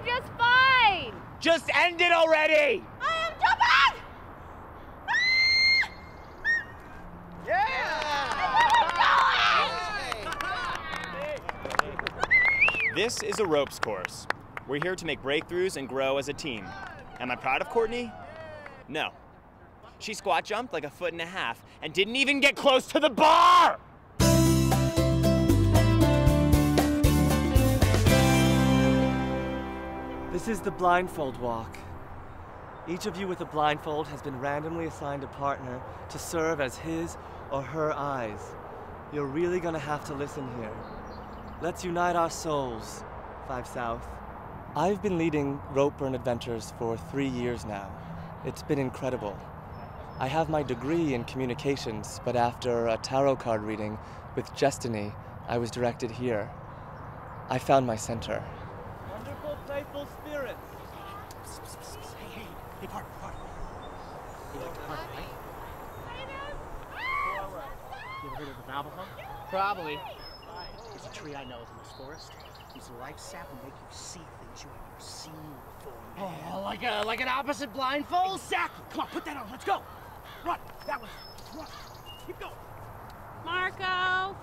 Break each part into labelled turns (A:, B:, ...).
A: Just fine. Just end it already!
B: I am jumping!
A: This is a ropes course. We're here to make breakthroughs and grow as a team. Am I proud of Courtney? No. She squat jumped like a foot and a half and didn't even get close to the bar!
C: Is the blindfold walk. Each of you with a blindfold has been randomly assigned a partner to serve as his or her eyes. You're really gonna have to listen here. Let's unite our souls, 5 South. I've been leading rope burn adventures for three years now. It's been incredible. I have my degree in communications, but after a tarot card reading with Destiny, I was directed here. I found my center. Wonderful, playful spirits.
D: Hey, hey, hey, partner, partner. You like to hunt, right? You ever heard of the Navajo?
E: Probably.
D: There's a tree I know is in this forest. Whose life sap will make you see things you have never seen before. man.
E: Oh, like a like an opposite blindfold?
D: Exactly. Come on, put that on. Let's go. Run. That way. Run. Keep going.
B: Marco!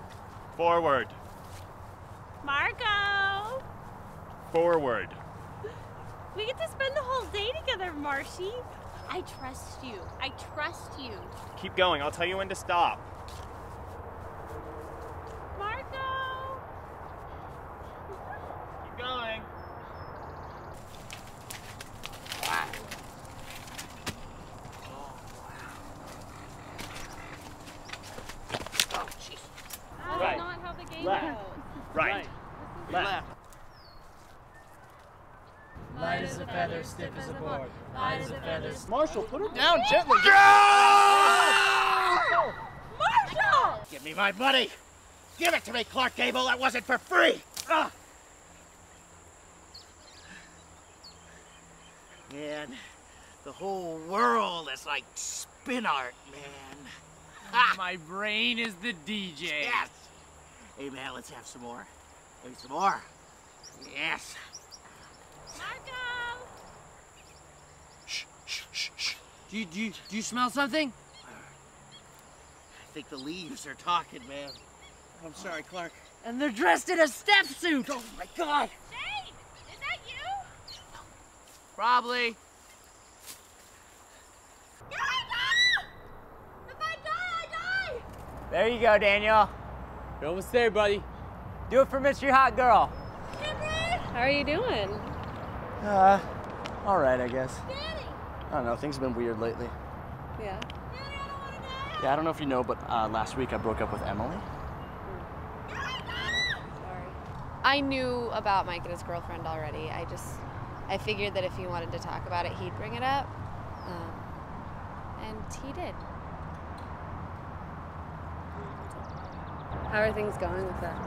A: Forward.
B: Marco!
A: Forward.
B: We get to spend the whole day together, Marshy. I trust you. I trust you.
A: Keep going. I'll tell you when to stop.
B: Marco!
A: Keep going.
D: Oh, jeez.
B: That's
A: Right.
B: not how the game
A: Left.
B: goes.
A: Right. Left.
E: Light as a feather, stiff as a board.
B: Light as a feather.
E: Marshall, put her down gently.
B: Marshall!
D: Give me my money. Give it to me, Clark Gable. That wasn't for free. Ah. Man, the whole world is like spin art, man. Ah.
E: My brain is the DJ.
D: Yes. Hey, man, let's have some more. Maybe some more. Yes.
E: Do you, do you, do you smell something?
D: I think the leaves are talking, man. I'm sorry, Clark.
E: And they're dressed in a step suit.
D: Oh my God.
B: Shane! Is that you?
E: Probably.
B: Here I! If I die, I die!
F: There you go, Daniel.
E: You're almost there, buddy.
F: Do it for Mystery Hot Girl.
B: How are you doing?
G: Uh, all right, I guess.
B: Danny!
G: I don't know. Things have been weird lately.
H: Yeah.
B: I don't want to die!
G: Yeah, I don't know if you know, but uh, last week I broke up with Emily.
H: Sorry. I knew about Mike and his girlfriend already. I just, I figured that if he wanted to talk about it, he'd bring it up. Um, and he did.
I: How are things going with that?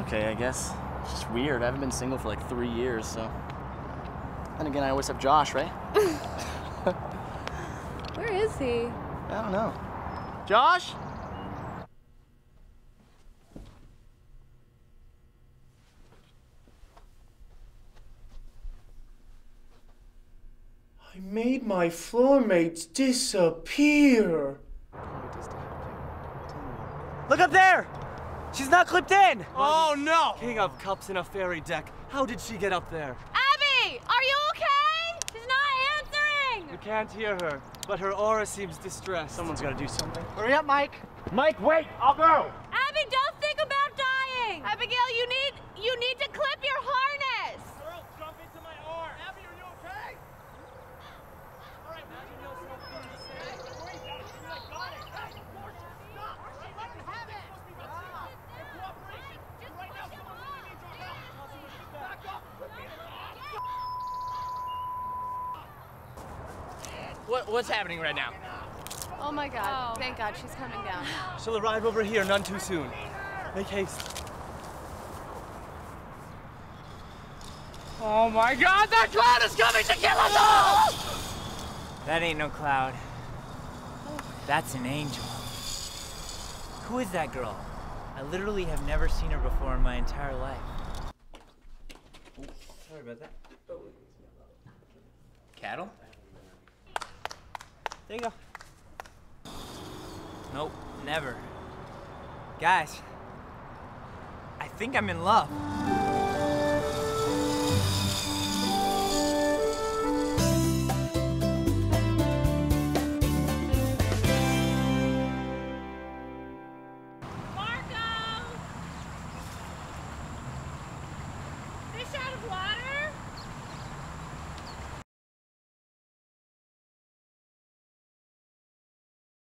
G: Okay, I guess. It's just weird. I haven't been single for like three years, so. And again, I always have Josh, right?
I: Where is he?
G: I don't know. Josh?
J: I made my floor mates disappear.
C: Look up there! She's not clipped in!
E: Oh no!
C: King of Cups in a fairy deck. How did she get up there?
B: Ah, Abby! Are you okay? She's not answering!
C: You can't hear her, but her aura seems distressed.
G: Someone's gotta do something.
E: Hurry up, Mike.
A: Mike, wait! I'll go!
B: Abby, don't think about dying! Abigail, you need you need to clip your harness!
A: Girl, jump into my arm! Abby, are you okay? Alright, imagine you'll something to say. I got it! Hey, Marshall, stop! Alright, let me have it! Stop! And cooperation! Right now, someone really needs your help! Back up!
E: What, what's happening right now?
H: Oh my God! Oh. Thank God she's coming down.
C: She'll arrive over here none too soon. Make haste.
E: Oh my God! That cloud is coming to kill us all!
F: That ain't no cloud. That's an angel. Who is that girl? I literally have never seen her before in my entire life. Sorry about that. Cattle?
E: There you go.
F: Nope, never. Guys, I think I'm in love. Marco! Fish out of water?